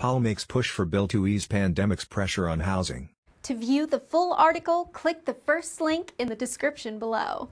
Pol makes push for bill to ease pandemic's pressure on housing. To view the full article, click the first link in the description below.